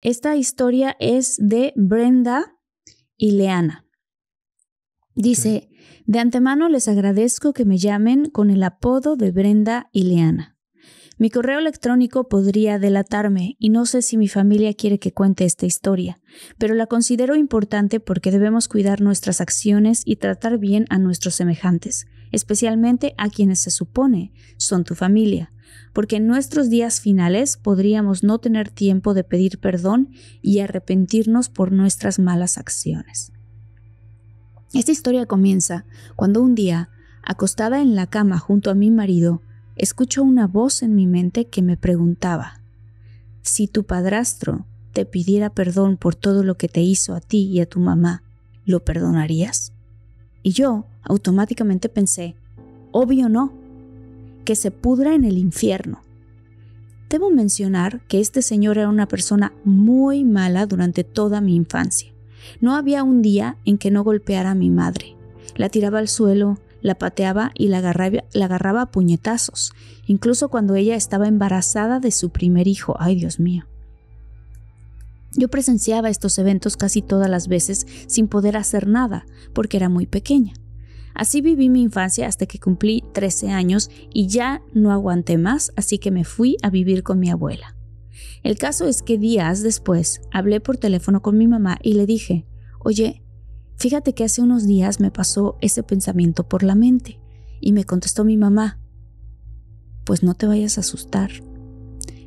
Esta historia es de Brenda y Leana. Dice, de antemano les agradezco que me llamen con el apodo de Brenda y Leana. Mi correo electrónico podría delatarme y no sé si mi familia quiere que cuente esta historia, pero la considero importante porque debemos cuidar nuestras acciones y tratar bien a nuestros semejantes, especialmente a quienes se supone son tu familia, porque en nuestros días finales podríamos no tener tiempo de pedir perdón y arrepentirnos por nuestras malas acciones. Esta historia comienza cuando un día, acostada en la cama junto a mi marido, escucho una voz en mi mente que me preguntaba, si tu padrastro te pidiera perdón por todo lo que te hizo a ti y a tu mamá, ¿lo perdonarías? Y yo automáticamente pensé, obvio no, que se pudra en el infierno. Debo mencionar que este señor era una persona muy mala durante toda mi infancia. No había un día en que no golpeara a mi madre. La tiraba al suelo, la pateaba y la agarraba, la agarraba a puñetazos, incluso cuando ella estaba embarazada de su primer hijo. Ay, Dios mío. Yo presenciaba estos eventos casi todas las veces sin poder hacer nada, porque era muy pequeña. Así viví mi infancia hasta que cumplí 13 años y ya no aguanté más, así que me fui a vivir con mi abuela. El caso es que días después hablé por teléfono con mi mamá y le dije, oye, fíjate que hace unos días me pasó ese pensamiento por la mente. Y me contestó mi mamá, pues no te vayas a asustar.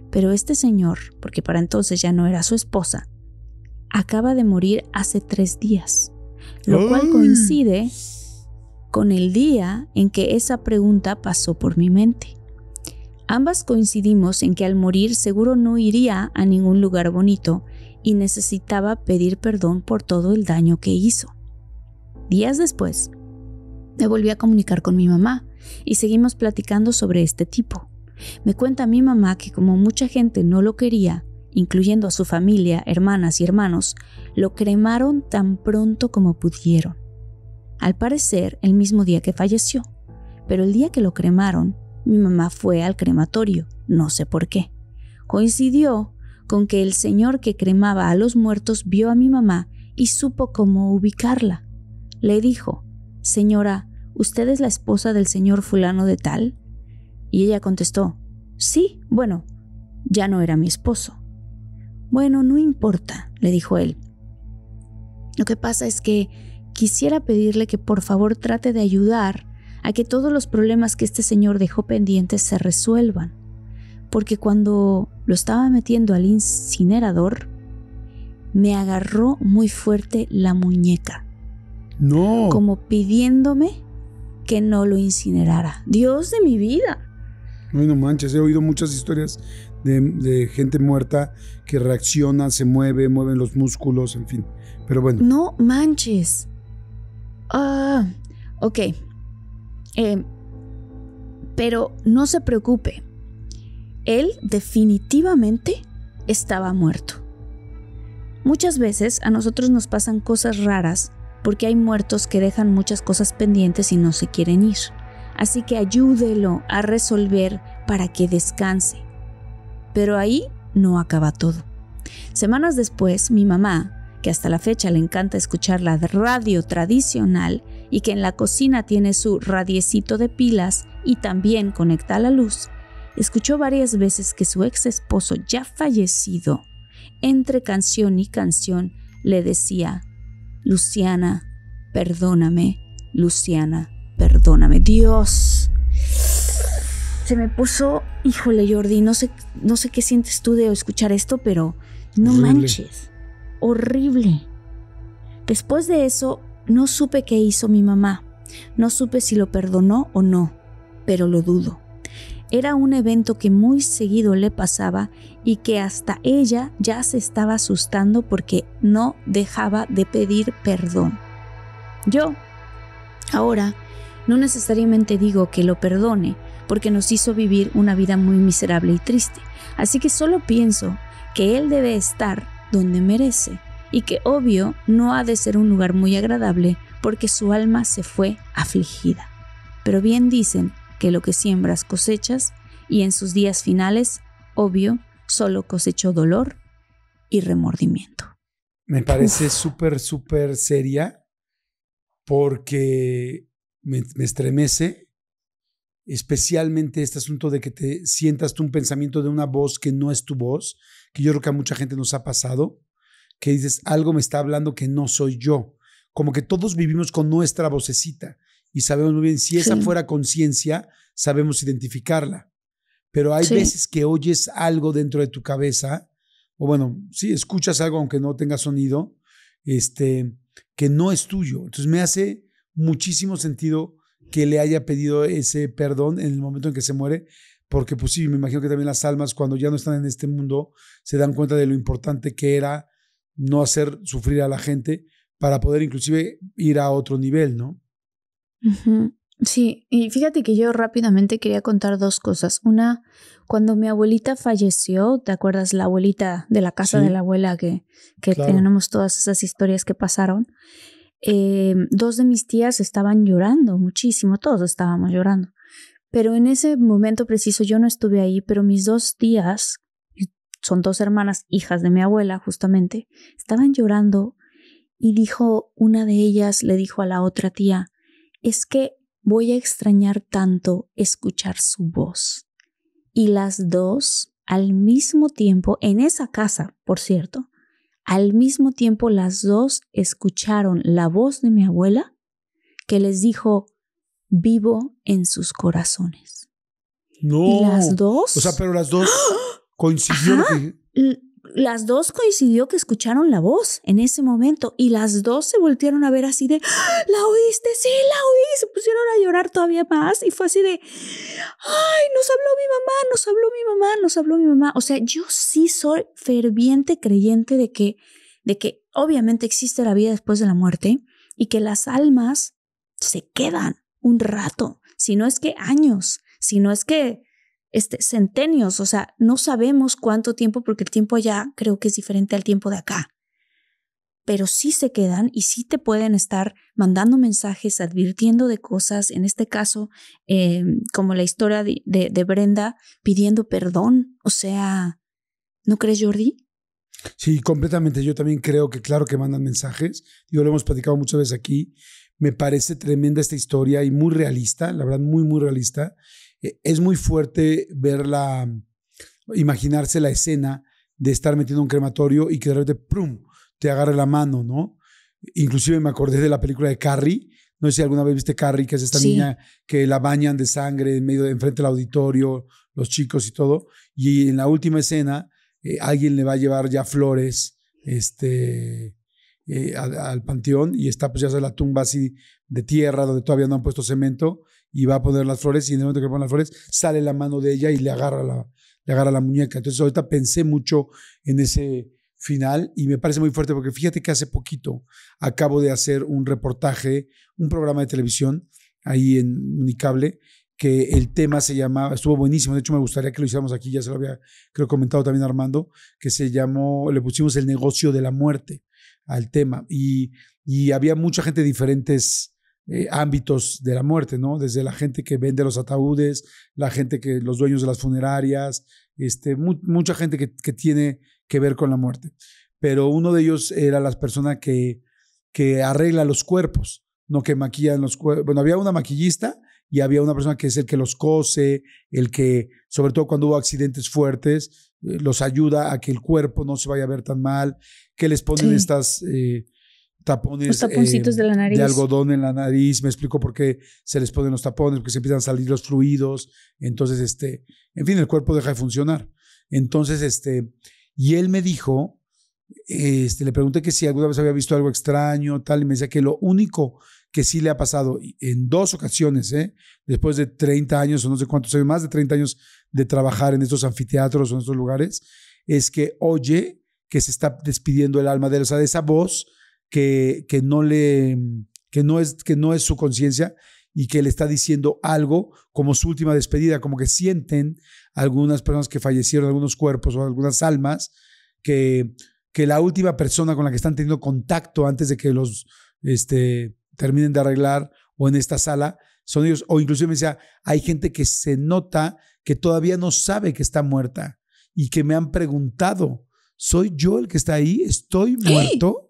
Pero este señor, porque para entonces ya no era su esposa, acaba de morir hace tres días, lo cual coincide con el día en que esa pregunta pasó por mi mente. Ambas coincidimos en que al morir seguro no iría a ningún lugar bonito y necesitaba pedir perdón por todo el daño que hizo. Días después, me volví a comunicar con mi mamá y seguimos platicando sobre este tipo. Me cuenta mi mamá que como mucha gente no lo quería, incluyendo a su familia, hermanas y hermanos, lo cremaron tan pronto como pudieron. Al parecer, el mismo día que falleció, pero el día que lo cremaron, mi mamá fue al crematorio, no sé por qué. Coincidió con que el señor que cremaba a los muertos vio a mi mamá y supo cómo ubicarla. Le dijo, Señora, ¿usted es la esposa del señor fulano de tal? Y ella contestó, Sí, bueno, ya no era mi esposo. Bueno, no importa, le dijo él. Lo que pasa es que quisiera pedirle que por favor trate de ayudar a que todos los problemas que este señor dejó pendientes se resuelvan. Porque cuando lo estaba metiendo al incinerador, me agarró muy fuerte la muñeca. No. Como pidiéndome que no lo incinerara. Dios de mi vida. No, no manches, he oído muchas historias de, gente muerta que reacciona, se mueve, mueven los músculos, en fin. Pero bueno. No manches. Ah, ok. Eh, pero no se preocupe, él definitivamente estaba muerto. Muchas veces a nosotros nos pasan cosas raras porque hay muertos que dejan muchas cosas pendientes y no se quieren ir. Así que ayúdelo a resolver para que descanse. Pero ahí no acaba todo. Semanas después, mi mamá, que hasta la fecha le encanta escuchar la radio tradicional y que en la cocina tiene su radiecito de pilas y también conecta a la luz, escuchó varias veces que su ex esposo ya fallecido, entre canción y canción, le decía, Luciana, perdóname, Luciana, perdóname, Dios. Se me puso, híjole Jordi, no sé, no sé qué sientes tú de escuchar esto, pero no manches horrible. Después de eso, no supe qué hizo mi mamá. No supe si lo perdonó o no, pero lo dudo. Era un evento que muy seguido le pasaba y que hasta ella ya se estaba asustando porque no dejaba de pedir perdón. Yo, ahora, no necesariamente digo que lo perdone, porque nos hizo vivir una vida muy miserable y triste, así que solo pienso que él debe estar donde merece y que obvio no ha de ser un lugar muy agradable porque su alma se fue afligida. Pero bien dicen que lo que siembras cosechas y en sus días finales, obvio, solo cosechó dolor y remordimiento. Me parece súper, súper seria porque me, me estremece especialmente este asunto de que te sientas tú un pensamiento de una voz que no es tu voz, que yo creo que a mucha gente nos ha pasado, que dices, algo me está hablando que no soy yo. Como que todos vivimos con nuestra vocecita y sabemos muy bien, si esa fuera conciencia, sabemos identificarla. Pero hay veces que oyes algo dentro de tu cabeza, o bueno, sí, escuchas algo aunque no tenga sonido, este, que no es tuyo. Entonces me hace muchísimo sentido que le haya pedido ese perdón en el momento en que se muere, porque pues sí, me imagino que también las almas cuando ya no están en este mundo se dan cuenta de lo importante que era no hacer sufrir a la gente para poder inclusive ir a otro nivel, ¿no? Sí, y fíjate que yo rápidamente quería contar dos cosas. Una, cuando mi abuelita falleció, ¿te acuerdas la abuelita de la casa de la abuela que, que tenemos todas esas historias que pasaron? Eh, dos de mis tías estaban llorando muchísimo, todos estábamos llorando. Pero en ese momento preciso yo no estuve ahí, pero mis dos tías, son dos hermanas, hijas de mi abuela justamente, estaban llorando y dijo, una de ellas le dijo a la otra tía, es que voy a extrañar tanto escuchar su voz. Y las dos, al mismo tiempo, en esa casa, por cierto, al mismo tiempo las dos escucharon la voz de mi abuela que les dijo, vivo en sus corazones. No. Y las dos. O sea, pero las dos coincidieron las dos coincidió que escucharon la voz en ese momento y las dos se voltearon a ver así de, ¡Ah! ¿la oíste? Sí, la oí. Se pusieron a llorar todavía más y fue así de, ¡ay, nos habló mi mamá, nos habló mi mamá, nos habló mi mamá! O sea, yo sí soy ferviente creyente de que, de que obviamente existe la vida después de la muerte y que las almas se quedan un rato, si no es que años, si no es que este, centenios, o sea, no sabemos cuánto tiempo porque el tiempo allá creo que es diferente al tiempo de acá. Pero sí se quedan y sí te pueden estar mandando mensajes, advirtiendo de cosas, en este caso, em, como la historia de, de, Brenda, pidiendo perdón. O sea, ¿no crees, Jordi? Sí, completamente. Yo también creo que claro que mandan mensajes. Yo lo hemos platicado muchas veces aquí. Me parece tremenda esta historia y muy realista, la verdad, muy, muy realista. E, es muy fuerte verla, imaginarse la escena de estar metiendo un crematorio y que de repente, ¡prum!, te agarre la mano, ¿no? Inclusive me acordé de la película de Carrie. No sé si alguna vez viste Carrie, que es esta niña que la bañan de sangre en medio de enfrente del auditorio, los chicos y todo. Y en la última escena, eh, alguien le va a llevar ya flores este, eh, al, panteón y está pues ya la tumba así de tierra donde todavía no han puesto cemento y va a poner las flores y en el momento que pone las flores sale la mano de ella y le agarra la, le agarra la muñeca. Entonces ahorita pensé mucho en ese final y me parece muy fuerte porque fíjate que hace poquito acabo de hacer un reportaje, un programa de televisión ahí en Unicable que el tema se llamaba, estuvo buenísimo, de hecho me gustaría que lo hiciéramos aquí, ya se lo había creo comentado también Armando, que se llamó, le pusimos el negocio de la muerte al tema y, y había mucha gente de diferentes eh, ámbitos de la muerte, ¿no? Desde la gente que vende los ataúdes, la gente que, los dueños de las funerarias, este, mucha gente que, que, tiene que ver con la muerte. Pero uno de ellos era la persona que, que arregla los cuerpos, no que maquillan los cuerpos. Bueno, había una maquillista y había una persona que es el que los cose, el que, sobre todo cuando hubo accidentes fuertes, los ayuda a que el cuerpo no se vaya a ver tan mal, que les ponen estas... Eh, tapones eh, de, algodón en la nariz. Me explico por qué se les ponen los tapones, porque se empiezan a salir los fluidos. Entonces, este, en fin, el cuerpo deja de funcionar. Entonces, este, y él me dijo, este, le pregunté que si alguna vez había visto algo extraño, tal, y me decía que lo único que sí le ha pasado en dos ocasiones, ¿eh? después de 30 años o no sé cuántos años, más de 30 años de trabajar en estos anfiteatros o en estos lugares, es que oye que se está despidiendo el alma de él, o sea, de esa voz que, que, no, le, que, no, es, que no es su conciencia y que le está diciendo algo como su última despedida, como que sienten algunas personas que fallecieron, algunos cuerpos o algunas almas, que, que la última persona con la que están teniendo contacto antes de que los este, terminen de arreglar o en esta sala son ellos. O inclusive me decía, hay gente que se nota que todavía no sabe que está muerta y que me han preguntado ¿soy yo el que está ahí? ¿Estoy muerto?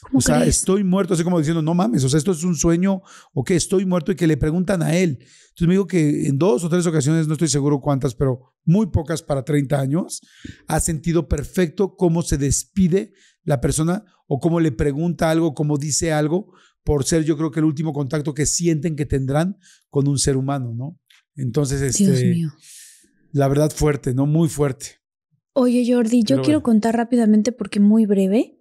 ¿Cómo O sea, crees? estoy muerto, así como diciendo, no mames, o sea, esto es un sueño, o que estoy muerto y que le preguntan a él. Entonces me dijo que en dos o tres ocasiones, no estoy seguro cuántas, pero muy pocas para 30 años, ha sentido perfecto cómo se despide la persona o cómo le pregunta algo, cómo dice algo, por ser yo creo que el último contacto que sienten que tendrán con un ser humano, ¿no? Entonces, este, Dios mío. la verdad fuerte, ¿no? Muy fuerte. Oye, Jordi, yo Pero quiero bueno. contar rápidamente porque muy breve,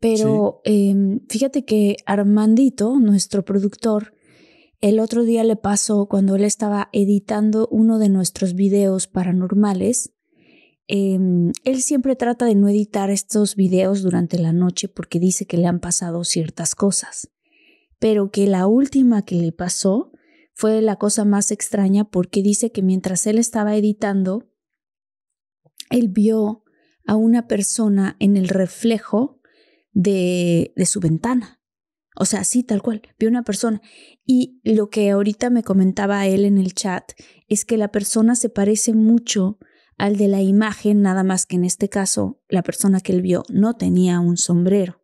pero em, fíjate que Armandito, nuestro productor, el otro día le pasó cuando él estaba editando uno de nuestros videos paranormales. em, él siempre trata de no editar estos videos durante la noche porque dice que le han pasado ciertas cosas, pero que la última que le pasó fue la cosa más extraña porque dice que mientras él estaba editando, él vio a una persona en el reflejo de, de su ventana. O sea, sí, tal cual, vio una persona. Y lo que ahorita me comentaba él en el chat es que la persona se parece mucho al de la imagen, nada más que en este caso la persona que él vio no tenía un sombrero.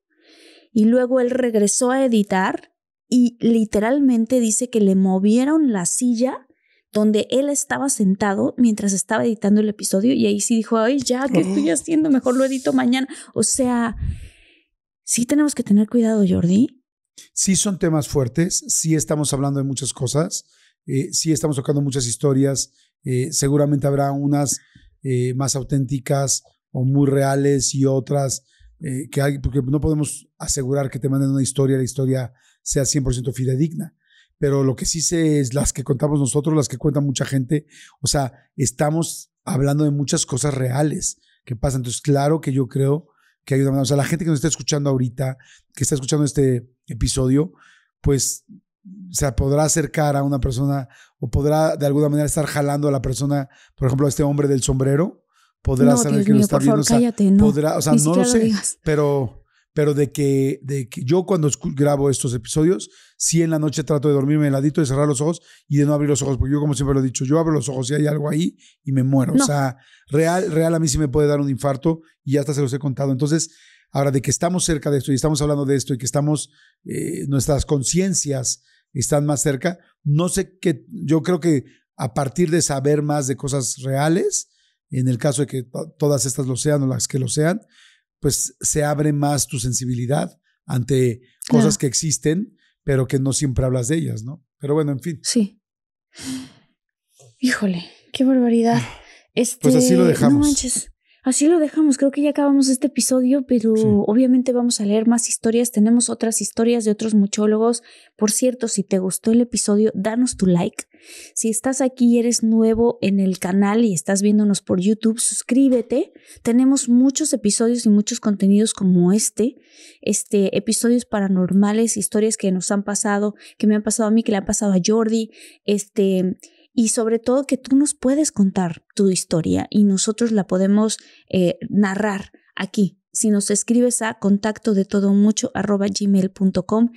Y luego él regresó a editar y literalmente dice que le movieron la silla donde él estaba sentado mientras estaba editando el episodio y ahí sí dijo, ay, ya, ¿qué estoy haciendo? Mejor lo edito mañana. O sea, sí tenemos que tener cuidado, Jordi. Sí son temas fuertes, sí estamos hablando de muchas cosas, eh, sí estamos tocando muchas historias, eh, seguramente habrá unas eh, más auténticas o muy reales y otras que hay, porque no podemos asegurar que te manden una historia, la historia sea 100% fidedigna. Pero lo que sí sé es las que contamos nosotros, las que cuenta mucha gente, o sea, estamos hablando de muchas cosas reales que pasan. Entonces, claro que yo creo que hay una manera, o sea, la gente que nos está escuchando ahorita, que está escuchando este episodio, pues o sea, podrá acercar a una persona o podrá de alguna manera estar jalando a la persona, por ejemplo, a este hombre del sombrero, podrá no, saber Dios que lo mío, está por viendo, favor, o sea, cállate, no. podrá, o sea, no lo sé, digas. pero, pero de que, de que yo cuando grabo estos episodios, sí en la noche trato de dormirme heladito, de cerrar los ojos y de no abrir los ojos, porque yo como siempre lo he dicho, yo abro los ojos y hay algo ahí y me muero. No. O sea, real, real a mí sí me puede dar un infarto y ya hasta se los he contado. Entonces, ahora de que estamos cerca de esto y estamos hablando de esto y que estamos, eh, nuestras conciencias están más cerca, no sé qué, yo creo que a partir de saber más de cosas reales, en el caso de que to- todas estas lo sean o las que lo sean, pues se abre más tu sensibilidad ante cosas Claro. que existen, pero que no siempre hablas de ellas, ¿no? Pero bueno, en fin. Sí. Híjole, qué barbaridad. Este, Pues así lo dejamos. No manches. Así lo dejamos. Creo que ya acabamos este episodio, pero Sí. obviamente vamos a leer más historias. Tenemos otras historias de otros muchólogos. Por cierto, si te gustó el episodio, danos tu like. Si estás aquí y eres nuevo en el canal y estás viéndonos por YouTube, suscríbete. Tenemos muchos episodios y muchos contenidos como este. Este, episodios paranormales, historias que nos han pasado, que me han pasado a mí, que le han pasado a Jordi. Este, y sobre todo que tú nos puedes contar tu historia y nosotros la podemos eh, narrar aquí. Si nos escribes a contacto de todo mucho arroba gmail.com